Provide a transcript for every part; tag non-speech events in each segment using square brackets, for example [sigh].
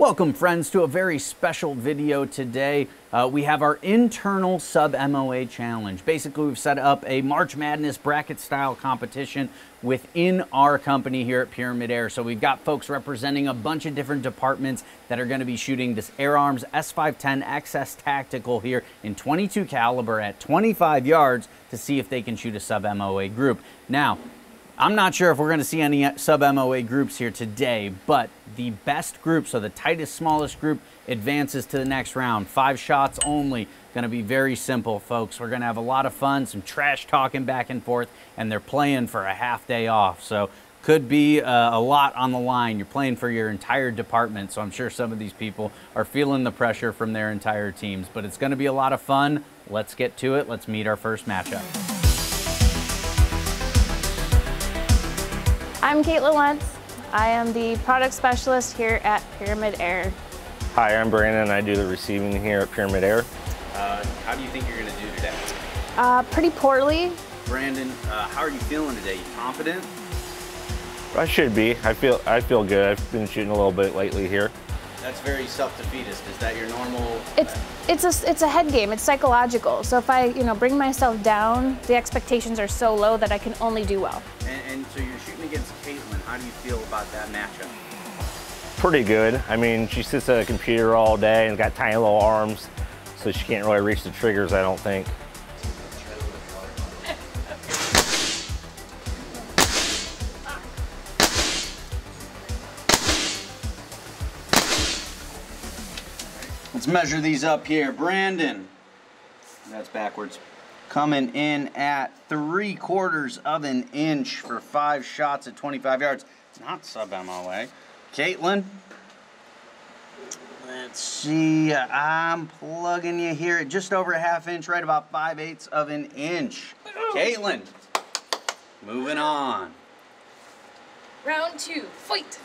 Welcome friends to a very special video today. Uh, we have our internal sub MOA challenge. Basically we've set up a March Madness bracket style competition within our company here at Pyramyd Air. So we've got folks representing a bunch of different departments that are gonna be shooting this Air Arms S510 XS Tactical here in 22 caliber at 25 yards to see if they can shoot a sub MOA group. Now, I'm not sure if we're gonna see any sub MOA groups here today, but the best group, so the tightest, smallest group advances to the next round. Five shots only. Gonna be very simple, folks. We're gonna have a lot of fun, some trash talking back and forth, and they're playing for a half day off. So could be uh, a lot on the line. You're playing for your entire department, so I'm sure some of these people are feeling the pressure from their entire teams, but it's gonna be a lot of fun. Let's get to it. Let's meet our first matchup. I'm Caitlin Lentz. I am the product specialist here at Pyramyd Air. Hi, I'm Brandon. I do the receiving here at Pyramyd Air. Uh, how do you think you're going to do today? Uh, pretty poorly. Brandon, uh, how are you feeling today? You confident? I should be. I feel I feel good. I've been shooting a little bit lately here. That's very self-defeatist. Is that your normal? It's it's a it's a head game. It's psychological. So if I you know bring myself down, the expectations are so low that I can only do well. And, and so you're shooting against Caitlin. How do you feel about that matchup? Pretty good. I mean, she sits at a computer all day and got tiny little arms, so she can't really reach the triggers. I don't think. Let's measure these up here. Brandon, that's backwards. Coming in at three quarters of an inch for five shots at 25 yards. It's not sub MOA. Caitlin, let's see. I'm plugging you here at just over a half inch, right about five eighths of an inch. Caitlin, moving on. Round two, fight.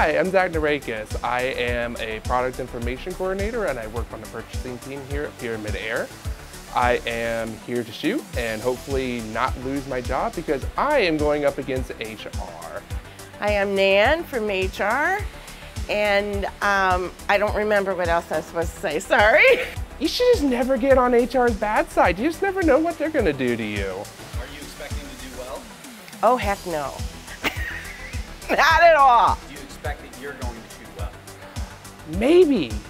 Hi, I'm Zach Narakis. I am a product information coordinator and I work on the purchasing team here at Pyramyd Air. I am here to shoot and hopefully not lose my job because I am going up against HR. I am Nan from HR and um, I don't remember what else I was supposed to say, sorry. You should just never get on HR's bad side. You just never know what they're gonna do to you. Are you expecting to do well? Oh, heck no. [laughs] not at all. You're going to shoot well? Maybe. [laughs]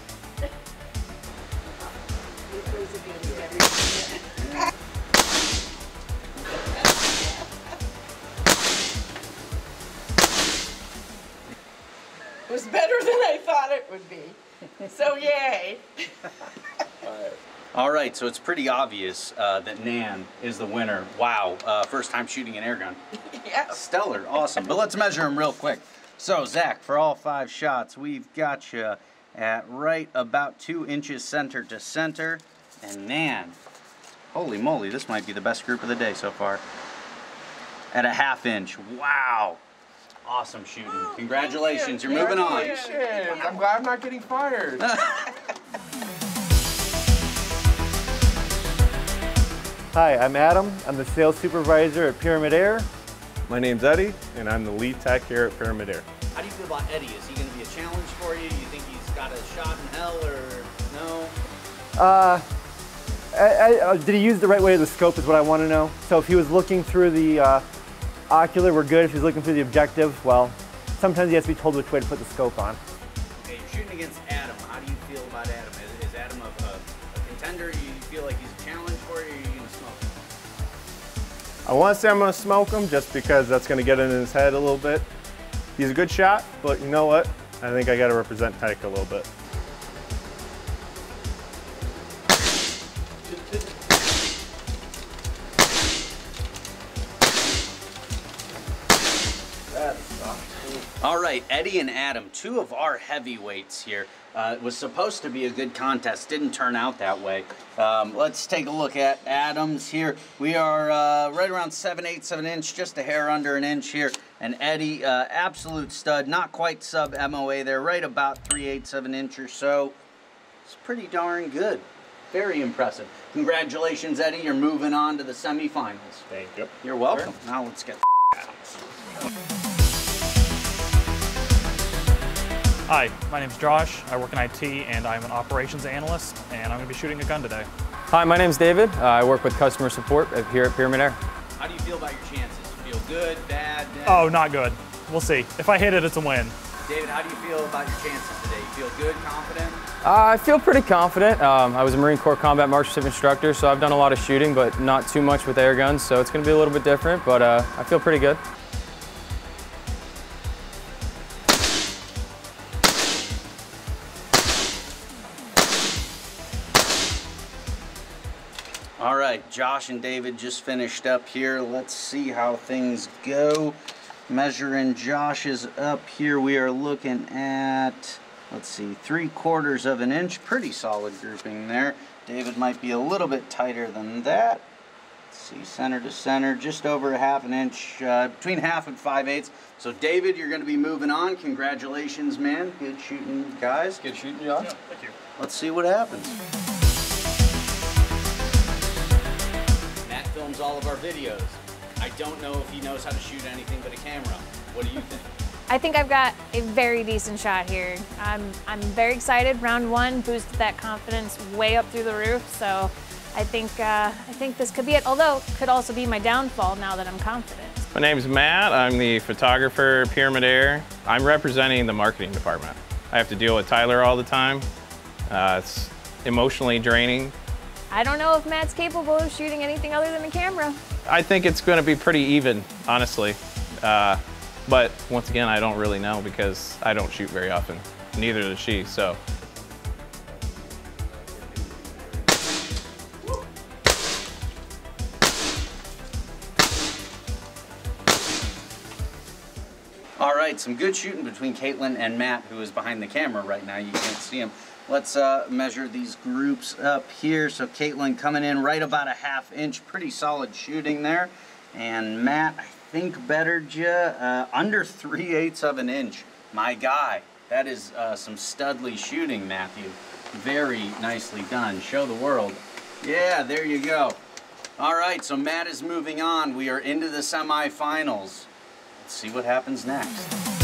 It was better than I thought it would be. So yay. All right, so it's pretty obvious uh, that Nan is the winner. Wow, uh, first time shooting an air gun. [laughs] Yeah. Stellar, awesome. But let's measure them real quick. So, Zach, for all five shots, we've got you at right about two inches center to center. And Nan, holy moly, this might be the best group of the day so far. At a half inch. Wow. Awesome shooting. Oh, Congratulations, you're moving on. I'm glad I'm not getting fired. [laughs] Hi, I'm Adam. I'm the sales supervisor at Pyramyd Air. My name's Eddie, and I'm the lead tech here at Pyramyd Air. How do you feel about Eddie? Is he going to be a challenge for you? You think he's got a shot in hell or no? Uh, I, I, uh, did he use the right way of the scope is what I want to know. So if he was looking through the uh, ocular, we're good. If he's looking through the objective, well, sometimes he has to be told which way to put the scope on. Okay, you're shooting against I want to say I'm going to smoke him just because that's going to get in his head a little bit. He's a good shot, but you know what? I think I got to represent Tyke a little bit. Eddie and Adam, two of our heavyweights here. Uh, it was supposed to be a good contest, didn't turn out that way. Um, let's take a look at Adams here. We are uh, right around 7 eighths of an inch, just a hair under an inch here. And Eddie, uh, absolute stud, not quite sub MOA there, right about 3 eighths of an inch or so. It's pretty darn good. Very impressive. Congratulations, Eddie. You're moving on to the semifinals. Thank you. You're welcome. Now let's get [laughs] Hi, my name is Josh. I work in IT and I'm an operations analyst and I'm going to be shooting a gun today. Hi, my name is David. Uh, I work with customer support here at Pyramyd Air. How do you feel about your chances? You feel good, bad? bad? Oh, not good. We'll see. If I hit it, it's a win. David, how do you feel about your chances today? You feel good, confident? Uh, I feel pretty confident. Um, I was a Marine Corps combat marksmanship instructor, so I've done a lot of shooting, but not too much with air guns, so it's going to be a little bit different, but uh, I feel pretty good. All right, Josh and David just finished up here. Let's see how things go. Measuring Josh is up here. We are looking at, let's see, three quarters of an inch. Pretty solid grouping there. David might be a little bit tighter than that. Let's see, center to center, just over a half an inch, uh, between half and five eighths. So David, you're going to be moving on. Congratulations, man. Good shooting, guys. Good shooting, Josh. thank you. Let's see what happens. Films all of our videos. I don't know if he knows how to shoot anything but a camera. What do you think? I think I've got a very decent shot here. I'm, I'm very excited. Round one boosted that confidence way up through the roof. So I think, uh, I think this could be it. Although it could also be my downfall now that I'm confident. My name's Matt. I'm the photographer at Pyramyd Air. I'm representing the marketing department. I have to deal with Tyler all the time. Uh, it's emotionally draining. I don't know if Matt's capable of shooting anything other than a camera. I think it's going to be pretty even, honestly. Uh, but once again, I don't really know because I don't shoot very often. Neither does she, so. All right, some good shooting between Caitlin and Matt, who is behind the camera right now. You can't see him. Let's uh, measure these groups up here. So Caitlin coming in right about a half inch. Pretty solid shooting there. And Matt, I think bettered you uh, under 3 eighths of an inch. My guy, that is uh, some studly shooting, Matthew. Very nicely done. Show the world. Yeah, there you go. All right, so Matt is moving on. We are into the semifinals. Let's see what happens next.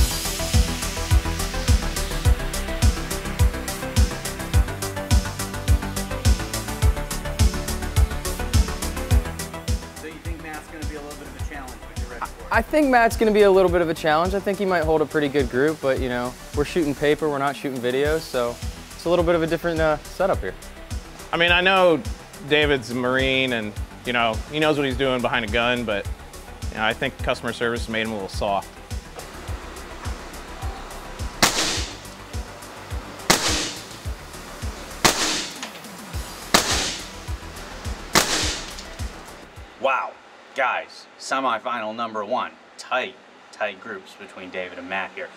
I think Matt's going to be a little bit of a challenge. I think he might hold a pretty good group, but you know, we're shooting paper, we're not shooting videos, so it's a little bit of a different uh, setup here. I mean, I know David's a Marine and, you know, he knows what he's doing behind a gun, but you know, I think customer service made him a little soft. Semifinal number one. Tight, tight groups between David and Matt here.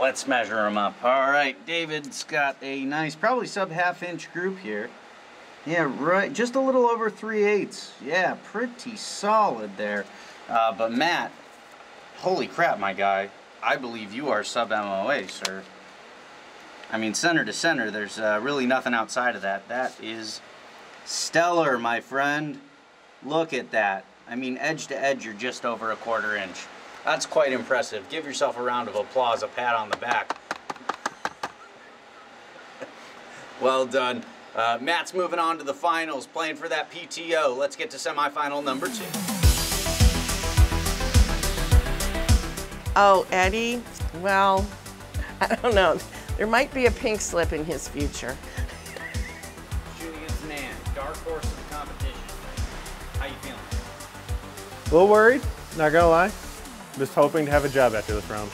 Let's measure them up. All right, David's got a nice, probably sub half inch group here. Yeah, right, just a little over 3 eighths. Yeah, pretty solid there. Uh, but Matt, holy crap, my guy. I believe you are sub MOA, sir. I mean, center to center, there's uh, really nothing outside of that. That is stellar, my friend. Look at that. I mean, edge to edge, you're just over a quarter inch. That's quite impressive. Give yourself a round of applause, a pat on the back. well done. Uh, Matt's moving on to the finals, playing for that PTO. Let's get to semifinal number two. Oh, Eddie, well, [laughs] I don't know. There might be a pink slip in his future. A little worried, not gonna lie. Just hoping to have a job after this round.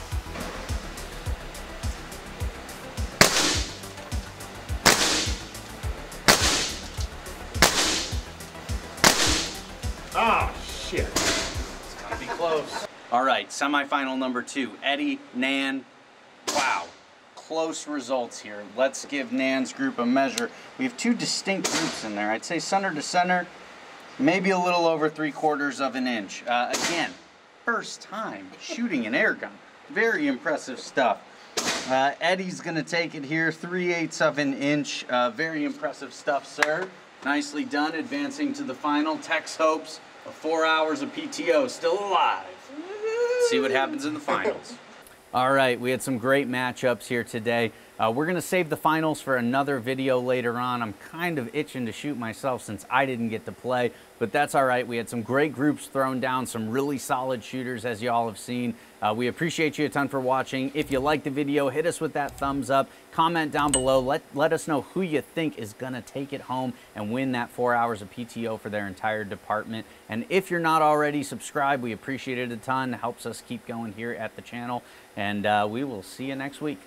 Ah, shit. It's gotta be close. All right, semifinal number two. Eddie, Nan. Wow, close results here. Let's give Nan's group a measure. We have two distinct groups in there. I'd say center to center, maybe a little over three quarters of an inch. Uh, again, first time shooting an air gun. Very impressive stuff. Uh, Eddie's gonna take it here, three eighths of an inch. Uh, very impressive stuff, sir. Nicely done, advancing to the final. Tech's hopes of four hours of PTO still alive. See what happens in the finals. [laughs] All right, we had some great matchups here today. Uh, we're gonna save the finals for another video later on. I'm kind of itching to shoot myself since I didn't get to play, but that's all right. We had some great groups thrown down, some really solid shooters as y'all have seen. Uh, we appreciate you a ton for watching. If you like the video, hit us with that thumbs up. Comment down below. Let, let us know who you think is gonna take it home and win that four hours of PTO for their entire department. And if you're not already subscribed, we appreciate it a ton. It helps us keep going here at the channel. And uh, we will see you next week.